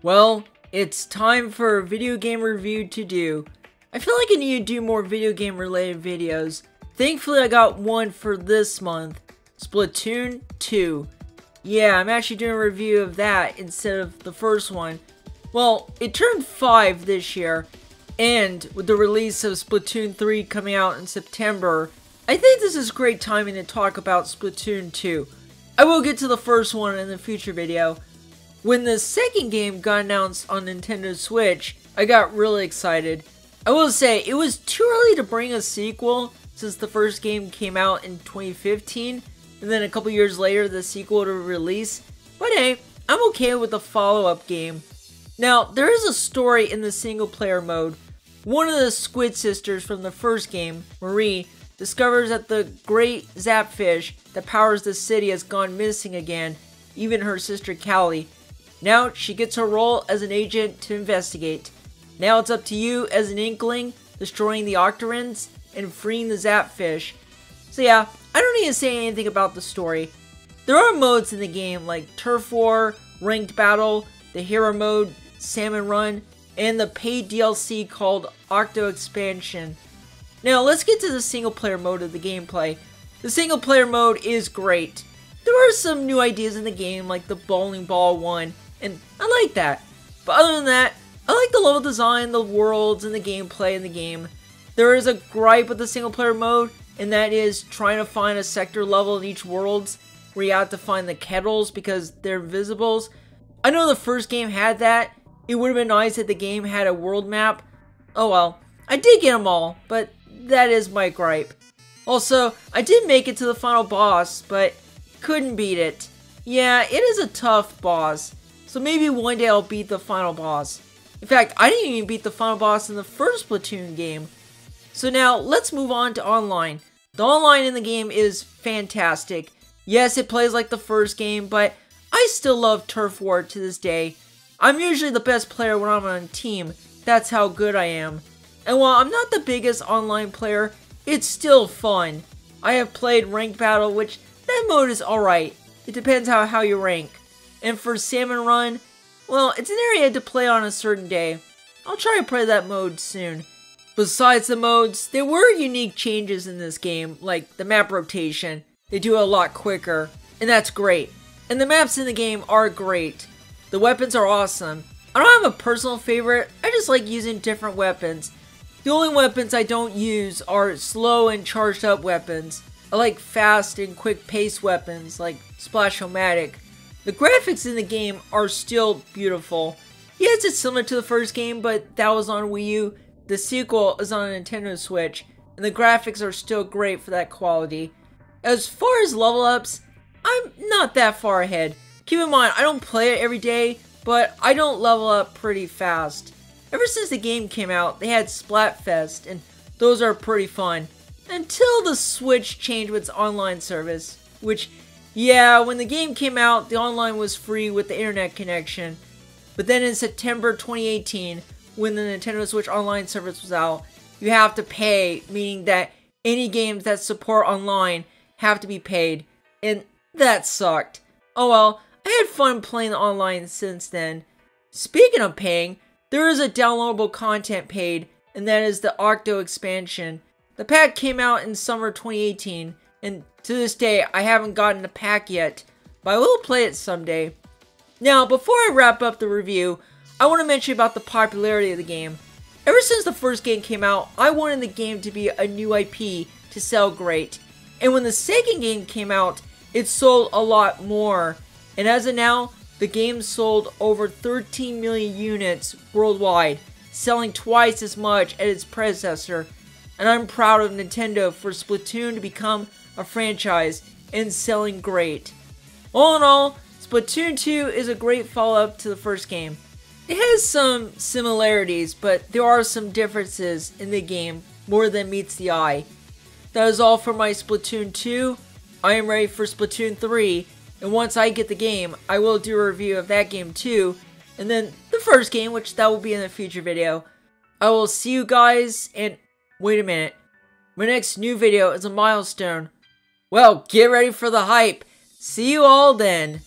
Well, it's time for a video game review to do. I feel like I need to do more video game related videos. Thankfully I got one for this month, Splatoon 2. Yeah, I'm actually doing a review of that instead of the first one. Well, it turned 5 this year, and with the release of Splatoon 3 coming out in September, I think this is great timing to talk about Splatoon 2. I will get to the first one in the future video, when the second game got announced on Nintendo Switch, I got really excited. I will say, it was too early to bring a sequel since the first game came out in 2015, and then a couple years later the sequel to release. But hey, I'm okay with the follow-up game. Now, there is a story in the single player mode. One of the Squid Sisters from the first game, Marie, discovers that the great Zapfish that powers the city has gone missing again, even her sister Callie. Now she gets her role as an agent to investigate. Now it's up to you as an Inkling, destroying the Octarians and freeing the Zapfish. So yeah, I don't need to say anything about the story. There are modes in the game like Turf War, Ranked Battle, the Hero Mode, Salmon Run, and the paid DLC called Octo Expansion. Now let's get to the single player mode of the gameplay. The single player mode is great. There are some new ideas in the game like the bowling ball one and I like that. But other than that, I like the level design, the worlds, and the gameplay in the game. There is a gripe with the single player mode, and that is trying to find a sector level in each worlds where you have to find the kettles because they're invisibles. I know the first game had that. It would have been nice if the game had a world map. Oh well. I did get them all, but that is my gripe. Also, I did make it to the final boss, but couldn't beat it. Yeah, it is a tough boss. So maybe one day I'll beat the final boss. In fact, I didn't even beat the final boss in the first Splatoon game. So now, let's move on to online. The online in the game is fantastic. Yes, it plays like the first game, but I still love Turf War to this day. I'm usually the best player when I'm on a team. That's how good I am. And while I'm not the biggest online player, it's still fun. I have played Ranked Battle, which that mode is alright. It depends how, how you rank. And for Salmon Run, well, it's an area to play on a certain day. I'll try to play that mode soon. Besides the modes, there were unique changes in this game, like the map rotation. They do it a lot quicker, and that's great. And the maps in the game are great. The weapons are awesome. I don't have a personal favorite, I just like using different weapons. The only weapons I don't use are slow and charged up weapons. I like fast and quick pace weapons like Splash-O-Matic. The graphics in the game are still beautiful. Yes, it's similar to the first game, but that was on Wii U. The sequel is on Nintendo Switch, and the graphics are still great for that quality. As far as level ups, I'm not that far ahead. Keep in mind, I don't play it every day, but I don't level up pretty fast. Ever since the game came out, they had Splatfest, and those are pretty fun. Until the Switch changed its online service, which yeah, when the game came out, the online was free with the internet connection. But then in September 2018, when the Nintendo Switch Online service was out, you have to pay, meaning that any games that support online have to be paid. And that sucked. Oh well, I had fun playing online since then. Speaking of paying, there is a downloadable content paid, and that is the Octo expansion. The pack came out in summer 2018, and to this day, I haven't gotten a pack yet, but I will play it someday. Now, before I wrap up the review, I want to mention about the popularity of the game. Ever since the first game came out, I wanted the game to be a new IP to sell great. And when the second game came out, it sold a lot more. And as of now, the game sold over 13 million units worldwide, selling twice as much as its predecessor. And I'm proud of Nintendo for Splatoon to become a franchise and selling great. All in all, Splatoon 2 is a great follow-up to the first game. It has some similarities, but there are some differences in the game more than meets the eye. That is all for my Splatoon 2. I am ready for Splatoon 3, and once I get the game, I will do a review of that game too, and then the first game, which that will be in a future video. I will see you guys, and wait a minute. My next new video is a milestone. Well, get ready for the hype. See you all then.